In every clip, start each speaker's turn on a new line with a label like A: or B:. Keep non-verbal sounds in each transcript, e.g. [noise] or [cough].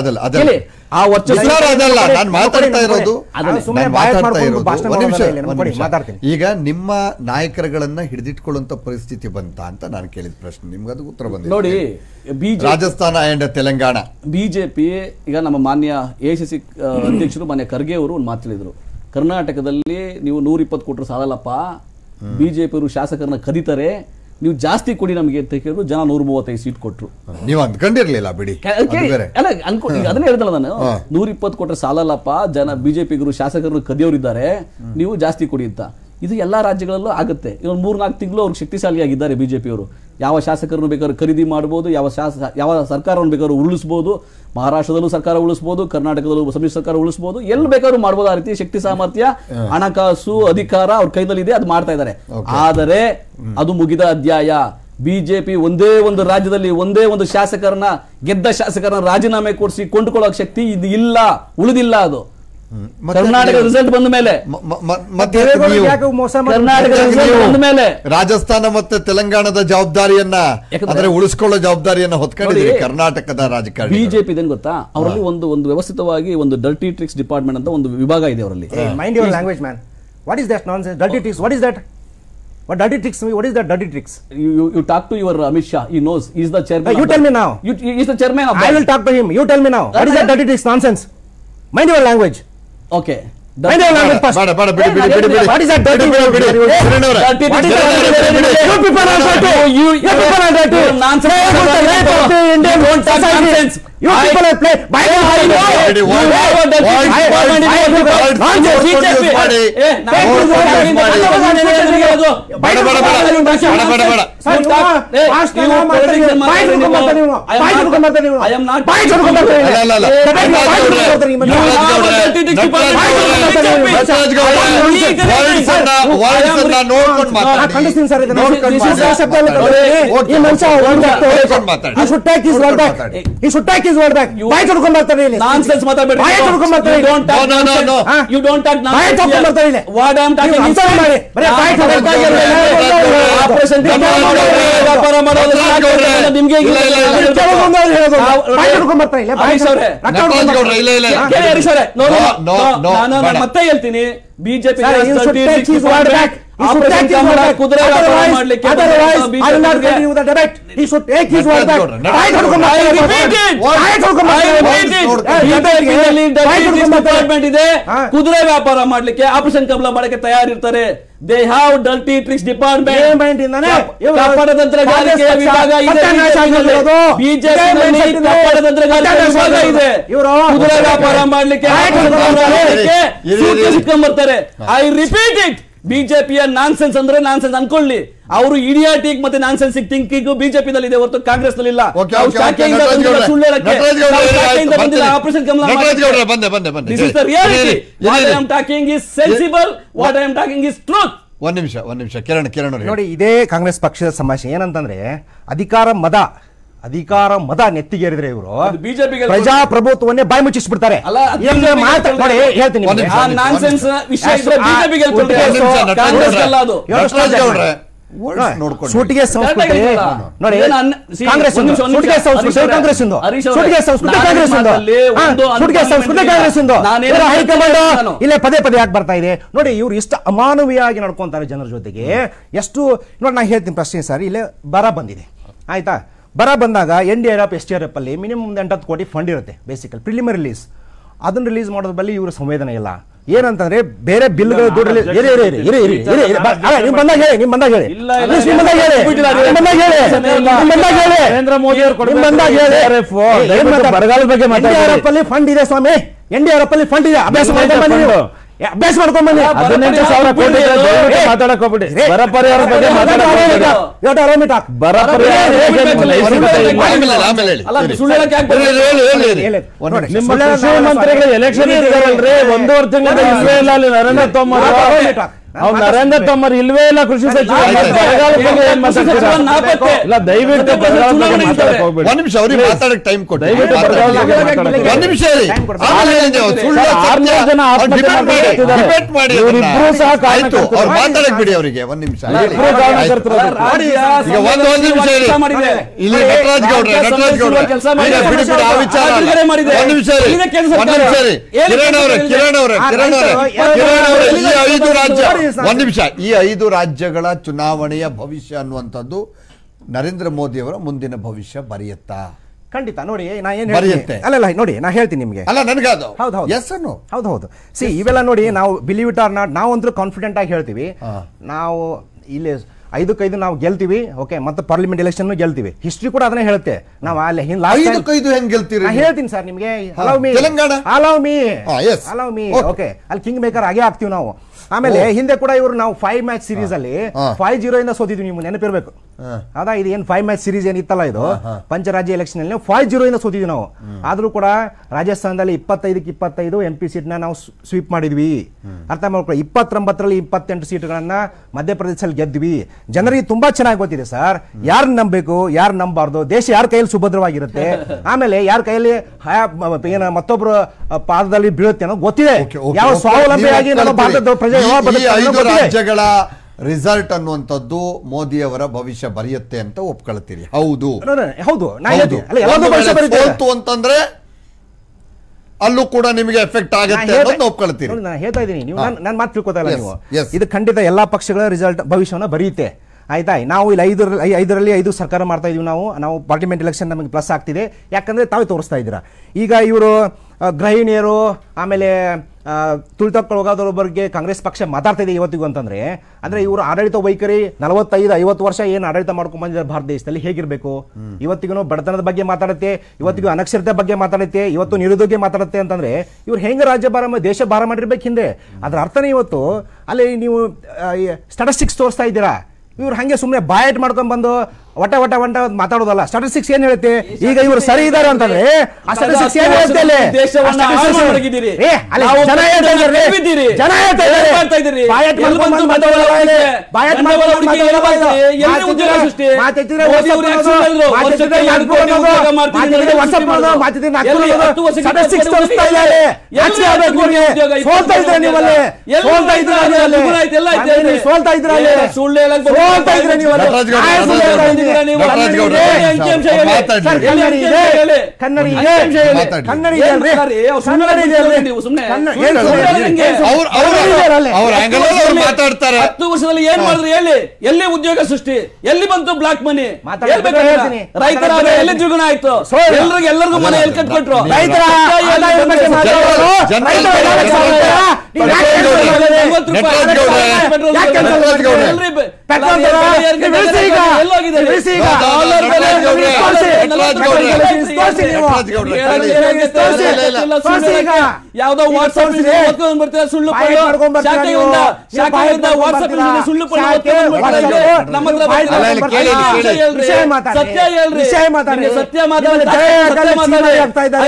A: ಅದಲ್ಲ ಅದಲ್ಲ.
B: ಆ
A: ಅದಲ್ಲ ನಾನು ಮಾತಾಡ್ತಾ ಇರೋದು. ಮಾತಾಡ್ತಾ ಇರೋದು. ಈಗ ನಿಮ್ಮ ನಾಯಕರುಗಳನ್ನ ಹಿಡಿದಿಟ್ಕೊಳ್ಳುವಂತ ಪರಿಸ್ಥಿತಿ ಬಂತ ಅಂತ ನಾನು ಕೇಳಿದ ಪ್ರಶ್ನೆ. ನಿಮ್ಗೆ ಅದು ಉತ್ತರ ಬಂದಿದೆ.
B: ನೋಡಿ
A: ರಾಜಸ್ಥಾನ ಅಂಡ್ ತೆಲಂಗಾಣ.
B: ಬಿಜೆಪಿ ಈಗ ನಮ್ಮ ಮಾನ್ಯ ಎ ಸಿ ಸಿ ಅಧ್ಯಕ್ಷರು ಮಾನ್ಯ ಖರ್ಗೆ ಅವರು ಒಂದು ಮಾತಾಡಿದ್ರು ಕರ್ನಾಟಕದಲ್ಲಿ ನೀವು ನೂರ ಇಪ್ಪತ್ತು ಕೊಟ್ಟರು ಸಾಲಲ್ಲಪ್ಪ ಬಿಜೆಪಿಯವರು ಶಾಸಕರನ್ನ ಕರೀತಾರೆ ನೀವು ಜಾಸ್ತಿ ಕೊಡಿ ನಮಗೆ ಅಂತ ಕೇಳಿದ್ರು ಜನ ನೂರ ಮೂವತ್ತೈದು ಸೀಟ್ ಕೊಟ್ಟರು
A: ನೀವು ಅಂದ್ಕೊಂಡಿರ್ಲಿಲ್ಲ ಬಿಡಿ.
B: ಅಲ್ಲ ಅನ್ಕೊ ಈಗ ಅದನ್ನೇ ಹೇಳ್ದಲ್ಲ ನಾನು. ನೂರ ಇಪ್ಪತ್ತು ಕೊಟ್ಟರೆ ಸಾಲಲ್ಲಪ್ಪ ಜನ ಬಿಜೆಪಿಗರು ಶಾಸಕರು ಕದಿಯವರಿದ್ದಾರೆ ನೀವು ಜಾಸ್ತಿ ಕೊಡಿ ಅಂತ. ಇದು ಎಲ್ಲಾ ರಾಜ್ಯಗಳಲ್ಲೂ ಆಗುತ್ತೆ. ಇನ್ನೊಂದು ಮೂರ್ನಾಲ್ಕು ತಿಂಗಳು ಅವ್ರು ಶಕ್ತಿಶಾಲಿಯಾಗಿದ್ದಾರೆ ಬಿಜೆಪಿಯವರು. ಯಾವ ಶಾಸಕರನ್ನು ಬೇಕಾದ್ರೂ ಖರೀದಿ ಮಾಡ್ಬೋದು ಯಾವ ಶಾಸ ಯಾವ ಸರ್ಕಾರವನ್ನು ಬೇಕಾದ್ರೂ ಉಳಿಸ್ಬೋದು ಮಹಾರಾಷ್ಟ್ರದಲ್ಲೂ ಸರ್ಕಾರ ಉಳಿಸ್ಬೋದು ಕರ್ನಾಟಕದಲ್ಲೂ ಸಮ್ಮಿಶ್ರ ಸರ್ಕಾರ ಉಳಿಸ್ಬೋದು ಎಲ್ಲಿ ಬೇಕಾದ್ರೂ ಮಾಡ್ಬೋದು. ಆ ರೀತಿ ಶಕ್ತಿ ಸಾಮರ್ಥ್ಯ ಹಣಕಾಸು ಅಧಿಕಾರ ಅವ್ರ ಕೈನಲ್ಲಿದೆ ಅದು ಮಾಡ್ತಾ ಇದ್ದಾರೆ. ಆದರೆ ಅದು ಮುಗಿದ ಅಧ್ಯಾಯ. ಬಿಜೆಪಿ ಒಂದೇ ಒಂದು ರಾಜ್ಯದಲ್ಲಿ ಒಂದೇ ಒಂದು ಶಾಸಕರನ್ನ ಗೆದ್ದ ಶಾಸಕರನ್ನ ರಾಜೀನಾಮೆ ಕೊಡಿಸಿ ಕೊಂಡುಕೊಳ್ಳೋಕೆ ಶಕ್ತಿ ಇದು ಇಲ್ಲ ಉಳಿದಿಲ್ಲ ಅದು. ಕರ್ನಾಟಕ ರಿಸಲ್ಟ್ ಬಂದ ಮೇಲೆ ಮೇಲೆ
A: ರಾಜಸ್ಥಾನ ಮತ್ತೆ ತೆಲಂಗಾಣದ ಜವಾಬ್ದಾರಿಯನ್ನ ಅಂದ್ರೆ ಉಳಿಸ್ಕೊಳ್ಳೋ ಜವಾಬ್ದಾರಿಯನ್ನ ಹೊತ್ಕೊಂಡಿದ್ದೀರಿ ಕರ್ನಾಟಕದ ರಾಜಕಾರಣ
B: ಬಿಜೆಪಿ ಇದೇನು ಗೊತ್ತಾ ಅವರಲ್ಲಿ ಒಂದು ಒಂದು ವ್ಯವಸ್ಥಿತವಾಗಿ ಒಂದು ಡರ್ಟಿ ಟ್ರಿಕ್ಸ್ ಡಿಪಾರ್ಟ್ಮೆಂಟ್ ಅಂತ ಒಂದು ವಿಭಾಗ ಇದೆ ಅವರಲ್ಲಿ
C: mind your language man what is that non dirty Dirty tricks. Is that that? What dirty tricks? What is that dirty tricks?
B: you, you, you talk to your Amit Shah. He knows. He's the chairman.
C: Hey, you tell me now.
B: You, he's the chairman of
C: I
B: that.
C: will talk to him. You tell me now. What is that dirty tricks nonsense? Mind your language.
B: Okay.
C: Mind your language first.
A: ಬೇಡ ಬೇಡ ಬಿಡಿ ಬಿಡಿ ಬಿಡಿ ಬಿಡಿ
C: What is that dirty
A: ಬಿಡಿ, ಬಿಡಿ, ಬಿಡಿ.
C: Hey,
A: Kiran ಅವ್ರೆ.
B: dirty
C: What is
B: tricks?
C: that dirty
A: ಬಿಡಿ, ಬಿಡಿ,
C: tricks? You people are dirty.
B: You, you,
C: You people are dirty.
B: You're nonsense.
C: Play with the life of the Indian
B: You don't talk
C: society.
B: nonsense.
C: You
B: I-
C: people are play. By the way,
A: ಬಿಡಿ,
C: you
A: ಬಿಡಿ,
C: know.
A: words-
C: You have a dirty
A: words-
C: tricks.
A: words-
C: I- I-
A: words-
C: I-
A: words-
C: nonsense.
A: words
B: BJP.
A: use ಮಾಡಿ.
B: ಏ, ನಾನು
A: words use ಮಾಡಿ.
B: ಬೇಡ,
A: ಬೇಡ, ಬೇಡ, ಬೇಡ. ಬೇಡ, ಬೇಡ, ಬೇಡ.
C: Sir, you are
B: Hey,
C: fast
B: you
C: enough ಮಾತಾಡಿ
B: politics
C: ನೀವು. ಬಾಯಿ
B: ಮಾತಾಡಿ
C: ತುಳ್ಕೊಂಡು
B: ನೀವು.
C: ಮಾತಾಡಿ ನೀವು.
B: I am
C: ಬಾಯಿ
B: not-
C: ತುಳ್ಕೊಂಡು ಮಾತಾಡಿ ನೀವು.
B: I am not-
C: ಬಾಯಿ ತುಳ್ಕೊಂಡು ಮಾತಾಡಿ ನೀವು.
A: ಅಲ್ಲ, ಅಲ್ಲ, ಅಲ್ಲ.
C: ಏ,
A: ನಟರಾಜ್
C: ಬಾಯಿ
A: ಗೌಡ್ರೆ,
C: ತುಳ್ಕೊಂಡು ಮಾತಾಡಿ ನೀವು.
A: ನಟರಾಜ್
B: You have
A: ಗೌಡ್ರೆ,
B: a dirty tricks
A: Nataraj
B: department.
A: ಗೌಡ್ರೆ,
B: BJP.
A: ನಟರಾಜ್ ಗೌಡ್ರೆ,
B: I am legally-
A: words ಅನ್ನ-
B: Sir,
A: words
B: I am
A: ಅನ್ನ
B: re-
A: ನೋಡ್ಕೊಂಡು
C: ನಾ
A: ಮಾತಾಡಿ.
C: ಇಸ್
B: ಯು
C: ಬಾಯಿ ತೊಡ್ಕೊಂಡ್ ಬರ್ತಾರೆ ಇಲ್ಲಿ.
B: ನಾನ್ ಸೆನ್ಸ್ ಮಾತಾಡ್ಬೇಡಿ.
C: ಬಾಯಿ ತೊಡ್ಕೊಂಡ್ ಬರ್ತಾರೆ
B: you don't talk
A: no no no
B: you don't talk ನಾನು
C: ಬಾಯಿ
B: ತೊಡ್ಕೊಂಡ್
C: ಬರ್ತಾರೆ ಇಲ್ಲಿ.
B: What I am talking
C: Instagram ಮಾಡಿ. ಬರೇ ಬಾಯಿ ತೊಡ್ಕೊಂಡ್ ಬರ್ತಾರೆ
B: ಆಪರೇಷನ್ ವ್ಯಾಪಾರ ಮಾಡೋದು. ನಿಮ್ಗೆ ನಾನು ಮತ್ತೆ ಹೇಳ್ತೀನಿ ಬಿಜೆಪಿ. ಕುದುರೆ ವ್ಯಾಪಾರ ಮಾಡ್ಲಿಕ್ಕೆ ಇದೆ. ಕುದುರೆ ವ್ಯಾಪಾರ ಮಾಡ್ಲಿಕ್ಕೆ ಆಪರೇಷನ್ ಕಮಲ ಮಾಡಕ್ಕೆ ತಯಾರಿರ್ತಾರೆ.
C: They have dirty tricks
B: department ತಂತ್ರಗಾರಿಕೆ ವಿಭಾಗ. ಬಿಜೆಪಿ
C: ಇದೆ.
B: ತಂತ್ರಗಾರಿಕೆ ವಿಭಾಗ ಇದೆ. ಕುದುರೆ ವ್ಯಾಪಾರ ಮಾಡ್ಲಿಕ್ಕೆ. ಬರ್ತಾರೆ. ಐ ರಿಪೀಟ್ ಇಟ್ ಬಿಜೆಪಿಯ ನಾನ್ಸೆನ್ಸ್ ಅಂದ್ರೆ ನಾನ್ಸೆನ್ಸ್ ಅನ್ಕೊಳ್ಳಿ. ಅವರು ಇಡಿಯಾಟಿಕ್ ಮತ್ತೆ ನಾನ್ಸೆನ್ಸ್ ಥಿಂಕಿಂಗ್ ಬಿಜೆಪಿ ನಲ್ಲಿ ಇದೆ ಹೊರತು ಕಾಂಗ್ರೆಸ್ನಲ್ಲಿ ಇಲ್ಲ. ಆಪರೇಷನ್.
A: ಒಂದ್ ನಿಮಿಷ ಒಂದ್ ನಿಮಿಷ. ಕಿರಣ್ ಕಿರಣ್
C: ನೋಡಿ ಇದೇ ಕಾಂಗ್ರೆಸ್ ಪಕ್ಷದ ಸಮಸ್ಯೆ ಏನಂತಂದ್ರೆ ಅಧಿಕಾರ ಮದ ಅಧಿಕಾರ ಮದ ನೆತ್ತಿಗೇರಿದ್ರೆ ಇವರು
B: ಬಿಜೆಪಿ
C: ಪ್ರಜಾಪ್ರಭುತ್ವವನ್ನೇ ಬಾಯಿ ಮುಚ್ಚಿಸ್ಬಿಡ್ತಾರೆ. ಹೇಳ್ತೀನಿ ಸೂಟಿಗೆ ಸಂಸ್ಕೃತಿ ನೋಡಿ
B: ಏನು ಅನ್ನ- see,
C: ಕಾಂಗ್ರೆಸ್
B: ಒಂದ್ ನಿಮಿಷ,
C: ಸೂಟಿಗೆ ಸಂಸ್ಕೃತಿ
B: ಹರೀಶ್
C: ಕಾಂಗ್ರೆಸ್ ಇಂದು.
B: ಹರೀಶ್ ಅವರೇ,
C: ಸೂಟಿಗೆ ಸಂಸ್ಕೃತಿ
B: ನಾನು
C: ಕಾಂಗ್ರೆಸ್ ಇಂದು.
B: ಒಂದು
C: ಸೂಟಿಗೆ ಸಂಸ್ಕೃತಿ
B: ಅನುಕೂಲ
C: ಕಾಂಗ್ರೆಸ್ ಇಂದು.
B: ನಾನೇನು
C: ಇವರು ಹೈಕಮಾಂಡ್ ಇಲ್ಲೇ ಪದೇ ಪದೇ ಯಾಕೆ ಬರ್ತಾ ಇದೆ. ನೋಡಿ ಇವ್ರು ಇಷ್ಟು ಅಮಾನವೀಯವಾಗಿ ನಡ್ಕೊಂತಾರೆ ಜನರ ಜೊತೆಗೆ. ಎಷ್ಟು ನೋಡಿ ನಾನು ಹೇಳ್ತೀನಿ ಪ್ರಶ್ನೆ ಸರ್ ಇಲ್ಲೇ ಬರ ಬಂದಿದೆ. ಆಯ್ತಾ? ಬರ ಬಂದಾಗ N D R F S T R F ಅಲ್ಲಿ ಮಿನಿಮಮ್ ಒಂದು ಎಂಟತ್ತು ಕೋಟಿ ಫಂಡ್ ಇರುತ್ತೆ ಬೇಸಿಕಲ್ ಪ್ರಿಲಿಮರ್ ರಿಲೀಸ್ ಅದನ್ನ ರಿಲೀಸ್ ಮಾಡೋದ್ರ ಬಳಿ ಇವ್ರ ಸಂವೇದನೆ ಇಲ್ಲ. ಏನಂತಂದ್ರೆ ಬೇರೆ ಬಿಲ್ಗಳು ಇರಿ ಇರಿ ಇರಿ ಇರಿ ಇರಿ ಇರಿ ಇರಿ ನಿಮ್ ಬಂದಾಗ ಹೇಳಿ ನಿಮ್ ಬಂದಾಗ ಹೇಳಿ ನಿಮ್ ಬಂದಾಗ ಹೇಳಿ ನಿಮ್ ಬಂದಾಗ ಹೇಳಿ ನಿಮ್ ಬಂದಾಗ ಹೇಳಿ
D: ನರೇಂದ್ರ ಮೋದಿ ಅವ್ರು
C: ನಿಮ್ ಬಂದಾಗ ಹೇಳಿ
D: ಬರಗಾಲದ ಬಗ್ಗೆ ಮಾತಾಡಿ.
C: ಫಂಡ್ ಇದೆ ಸ್ವಾಮಿ ಎನ್ ಡಿ ಆರ್ ಎಫ್ ಅಲ್ಲಿ ಫಂಡ್ ಇದೆ ಅಭ್ಯಾಸ ಮಾಡ್ಕೊಂಡ್ ಅಭ್ಯಾಸ
B: ಮಾಡ್ಕೊಂಡ್ಬನ್ನಿ
D: ಹದಿನೆಂಟು ಸಾವಿರ ಕೋಟಿ ಮಾತಾಡಕ್ ಹೋಗ್ಬಿಡಿ ಬರ ಪರಿಹಾರ ಬಗ್ಗೆ. ಬರ ಪರಿಹಾರ. ಎಲೆಕ್ಷನ್ ಇದ್ದಾರಲ್ರಿ. ಒಂದೂವರೆ ಅಲ್ಲಿ ನರೇಂದ್ರ ತೋಮರ್ ಅವ್ರು ನರೇಂದ್ರ ತಮ್ಮರ್ ಇಲ್ವೇ ಇಲ್ಲ ಕೃಷಿ ಸಚಿವ. ಇಲ್ಲ ದಯವಿಟ್ಟು
A: ಒಂದ್ ನಿಮಿಷ ಅವ್ರಿಗೆ ಮಾತಾಡಕ್ ಟೈಮ್ ಒಂದ್.
D: ಆರ್ನೂರು ಜನ ಇವರಿಬ್ರೂ. ಸಹ ಕಾರಣ
A: ಆಯ್ತು. ಅವ್ರು ಮಾತಾಡಕ್ ಬಿಡಿ ಅವರಿಗೆ ಒಂದ್ ನಿಮಿಷ. ಹೇಳಿ.
D: ಇಬ್ರು ಕಾರಣಕರ್ತರು.
A: ಆಯ್ತು.
B: ರಾಜ್ಯ
A: ಒಂದು ಒಂದು ನಿಮಿಷ ಹೇಳಿ ಇಲ್ಲಿ ನಟರಾಜ್ ಗೌಡ್ರೆ ನಟರಾಜ್ ಗೌಡ್ರೆ. ಬಿಡಿ ಬಿಡಿ ಆ ವಿಚಾರ. ಒಂದ್ ನಿಮಿಷ ಒಂದ್ ಕಿರಣ್ ಅವರೇ ಕಿರಣ್ ಅವರೇ ಕಿರಣ್ ಅವರೇ. ಕಿರಣ್ ಅವರೇ ಈ ಐದು ರಾಜ್ಯ. ಒಂದ್ ನಿಮಿಷ. ಈ ಐದು ರಾಜ್ಯಗಳ ಚುನಾವಣೆಯ ಭವಿಷ್ಯ ಅನ್ನುವಂಥದ್ದು ನರೇಂದ್ರ ಮೋದಿ ಅವರ ಮುಂದಿನ ಭವಿಷ್ಯ ಬರೆಯುತ್ತಾ?
C: ಖಂಡಿತ. ನೋಡಿ ನಾ ಏನ್
A: ಬರೆಯುತ್ತೆ.
C: ಹೇಳ್ತೀನಿ ಅಲ್ಲ ನೋಡಿ ನಾ ಹೇಳ್ತೀನಿ ನಿಮಗೆ.
A: ಅಲ್ಲ ನನಗದು.
C: ಹೌದು ಹೌದು.
A: ಎಸ್ ಅನ್ನು.
C: ಹೌದು ಹೌದು. ಸಿ ಇವೆಲ್ಲ ನೋಡಿ ನಾವು ಬಿಲೀವ್ ಇಟ್ ಆರ್ ನಾಟ್ ನಾವಂತೂ ಕಾನ್ಫಿಡೆಂಟ್ ಆಗಿ ಹೇಳ್ತೀವಿ. ನಾವು ಇಲ್ಲಿ ಐದಕ್ಕೈದು ನಾವು ಗೆಲ್ತೀವಿ ಓಕೆ ಮತ್ತೆ ಪಾರ್ಲಿಮೆಂಟ್ ಎಲೆಕ್ಷನ್ ಗೆಲ್ತೀವಿ. ಹಿಸ್ಟ್ರಿ ಕೂಡ ಅದನ್ನೇ ಹೇಳುತ್ತೆ. ನಾವು ಅಲ್ಲಿ
A: ಐದಕ್ಕೈದು ಹೆಂಗ್ ಗೆಲ್ತೀರಿ
C: ಹೇಳ್ತೀನಿ ಸರ್ ನಿಮಗೆ. Allow me?
A: Allow me.
C: Allow me
A: okay
C: ಅಲ್ಲಿ ಕಿಂಗ್ ಮೇಕರ್ ಆಗೇ ಆಗ್ತೀವಿ ನಾವು. ಆಮೇಲೆ ಹಿಂದೆ ಕೂಡ ಇವರು ನಾವು ಫೈವ್ ಮ್ಯಾಚ್ ಸೀರೀಸ್ ಅಲ್ಲಿ. ಫೈವ್ ಜೀರೋ ಇಂದ ಸೋತಿದ್ವಿ ನೀವು ನೆನಪಿರ್ಬೇಕು. ಅದ ಇದು ಏನ್ ಫೈವ್ ಮ್ಯಾಚ್ ಸೀರೀಸ್ ಏನಿತ್ತಲ್ಲ ಇದು. ಪಂಚರಾಜ್ಯ ಎಲೆಕ್ಷನ್ ಅಲ್ಲಿ ಫೈವ್ ಜೀರೋ ಇಂದ ಸೋತಿದ್ವಿ ನಾವು. ಆದ್ರೂ ಕೂಡ ರಾಜಸ್ಥಾನದಲ್ಲಿ ಇಪ್ಪತ್ತೈದಕ್ಕೆ ಇಪ್ಪತ್ತೈದು ಎಂ ಪಿ ಸೀಟ್ನ ನಾವು ಸ್ವೀಪ್ ಮಾಡಿದ್ವಿ. ಅರ್ಥ ಮಾಡ್ಕೊಳ್ಳಿ ಇಪ್ಪತ್ತೊಂಬತ್ತರಲ್ಲಿ ಇಪ್ಪತ್ತೆಂಟು ಸೀಟ್ಗಳನ್ನ ಮಧ್ಯಪ್ರದೇಶದಲ್ಲಿ ಗೆದ್ವಿ. ಜನರಿಗೆ ತುಂಬಾ ಚೆನ್ನಾಗಿ ಗೊತ್ತಿದೆ ಸರ್ ಯಾರು ನಂಬಬೇಕು ಯಾರು ನಂಬಾರ್ದು? ದೇಶ ಯಾರ ಕೈಯಲ್ಲಿ ಸುಭದ್ರವಾಗಿರುತ್ತೆ? [laughs] ಆಮೇಲೆ ಯಾರ ಕೈಯಲ್ಲಿ ಏನ ಮತ್ತೊಬ್ರು ಪಾದದಲ್ಲಿ ಬೀಳುತ್ತೆ ಅನ್ನೋ ಗೊತ್ತಿದೆ. ಯಾವ. ಸ್ವಾವಲಂಬಿಯಾಗಿ ನಮ್ಮ. ಭಾರತದ
A: ಈ- ಐದು. ರಾಜ್ಯಗಳ ರಿಸಲ್ಟ್ ಅನ್ನುವಂಥದ್ದು ಮೋದಿಯವರ ಭವಿಷ್ಯ ಬರೆಯುತ್ತೆ ಅಂತ ಒಪ್ಕೊಳ್ತೀರಿ. ಹೌದು.
C: ಹೌದು.
A: ಸೋಲ್ತು ಅಂತಂದ್ರೆ ಅಲ್ಲೂ ಕೂಡ ನಿಮಗೆ ಎಫೆಕ್ಟ್ ಆಗುತ್ತೆ ಅಂತ ಒಪ್ಕೊಳ್ತೀರಿ.
C: ನಾನು ಹೇಳ್ತಾ ಇದ್ದೀನಿ. ನೀವು
A: ಹಾ.
C: ನನ್ನ ಮಾತು ತಿಳ್ಕೊತಾ ಇಲ್ಲ ನೀವು. ಇದು ಖಂಡಿತ ಎಲ್ಲಾ ಪಕ್ಷಗಳ ರಿಸಲ್ಟ್ ಭವಿಷ್ಯವನ್ನು ಬರೆಯುತ್ತೆ. ಆಯ್ತಾ? ನಾವು ಇಲ್ಲಿ ಐದರಲ್ಲಿ ಐದರಲ್ಲಿ ಐದು ಸರ್ಕಾರ ಮಾಡ್ತಾ ಇದೀವಿ ನಾವು. ನಾವು ಪಾರ್ಲಿಮೆಂಟ್ ಎಲೆಕ್ಷನ್ ನಮಗೆ ಪ್ಲಸ್ ಆಗ್ತಿದೆ. ಯಾಕಂದ್ರೆ ತಾವೇ ತೋರಿಸ್ತಾ ಇದ್ದೀರಾ. ಈಗ ಇವರು ಗೃಹಿಣಿಯರು ಆಮೇಲೆ ತುಳಿತಕ್ಕೊಳಗಾದವ್ರ ಬಗ್ಗೆ ಕಾಂಗ್ರೆಸ್ ಪಕ್ಷ ಮಾತಾಡ್ತಾ ಇದೆ ಇವತ್ತಿಗೂ ಅಂತಂದ್ರೆ ಅಂದ್ರೆ ಇವರು ಆಡಳಿತ ವೈಖರಿ ನಲವತ್ತೈದು ಐವತ್ತು ವರ್ಷ ಏನು ಆಡಳಿತ ಮಾಡ್ಕೊಂಡ್ ಬಂದಿದ್ದಾರೆ ಭಾರತ ದೇಶದಲ್ಲಿ ಹೇಗಿರಬೇಕು? ಇವತ್ತಿಗೂ ಬಡತನದ ಬಗ್ಗೆ ಮಾತಾಡುತ್ತೆ ಇವತ್ತಿಗೂ ಅನಕ್ಷರತೆ ಬಗ್ಗೆ ಮಾತಾಡುತ್ತೆ ಇವತ್ತು ನಿರುದ್ಯೋಗ ಮಾತಾಡುತ್ತೆ ಅಂತಂದ್ರೆ ಇವ್ರು ಹೆಂಗ ರಾಜ್ಯ ಭಾರ ದೇಶ ಭಾರ ಮಾಡಿರ್ಬೇಕು ಹಿಂದೆ? ಅದ್ರ ಅರ್ಥನೇ ಇವತ್ತು ಅಲ್ಲಿ ನೀವು ಸ್ಟಾಟಿಸ್ಟಿಕ್ಸ್ ತೋರಿಸ್ತಾ ಇದ್ದೀರಾ? ಇವ್ರು ಹಂಗೆ ಸುಮ್ಮನೆ ಬಾಯಟ್ ಮಾಡ್ಕೊಂಡ್ ಬಂದು ಒಟ ಒಟ್ಟೆ ಒಂಟ ಮಾತಾಡೋದಲ್ಲ. ಸ್ಟಾಟಿಸ್ಟಿಕ್ಸ್ ಏನ್ ಹೇಳುತ್ತೆ ಈಗ ಇವರು ಸರಿ ಇದ್ದಾರೆ ಅಂತಂದ್ರೆ ಆ ಸ್ಟಾಟಿಸ್ಟಿಕ್ಸ್ ಏನ್ ಹೇಳುತ್ತೆ ಸೋಲ್ತಾ
B: ಕೋಟಿ
C: ನೀವಲ್ಲಿ. ಸೋಲ್ತಾ ಇದ್ದೀರಾ
A: ಮಾತಾಡ್ತಾರೆ.
B: ಹತ್ತು ವರ್ಷದಲ್ಲಿ ಏನ್ ಮಾಡಿದ್ರು ಹೇಳಿ? ಎಲ್ಲಿ ಉದ್ಯೋಗ ಸೃಷ್ಟಿ? ಎಲ್ಲಿ ಬಂತು ಬ್ಲಾಕ್ ಮನಿ. ರೈತರ ಎಲ್ಲಿ. ದ್ವಿಗುಣ ಆಯ್ತು. ಎಲ್ರಿಗೂ ಎಲ್ಲರಿಗೂ ಮನೆ ಎಲ್ಲಿ ಕಟ್ಕೊಟ್ರು. ಎಲ್ಲೋಗಿದೆ? ಹೇಳಕ್ಕೆ. ಯಾವ್ದೋ ವಾಟ್ಸ್ಆಪ್ ಸುಳ್ಳು ಸುಳ್ಳು ನಮ್ಮ
C: ಮಾತಾಡಿ.
B: ಸತ್ಯ ಹೇಳ್ರಿ. ಸತ್ಯ
C: ಇದ್ದಾರೆ?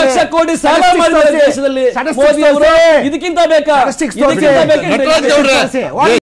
B: ಲಕ್ಷ ಕೋಟಿ ಸಾಲ ಮಾಡಿದ್ದಾರೆ ದೇಶದಲ್ಲಿ. ಇದಕ್ಕಿಂತ ಬೇಕಾ? ಇದಕ್ಕಿಂತ
C: ತೋರಿಸಿ.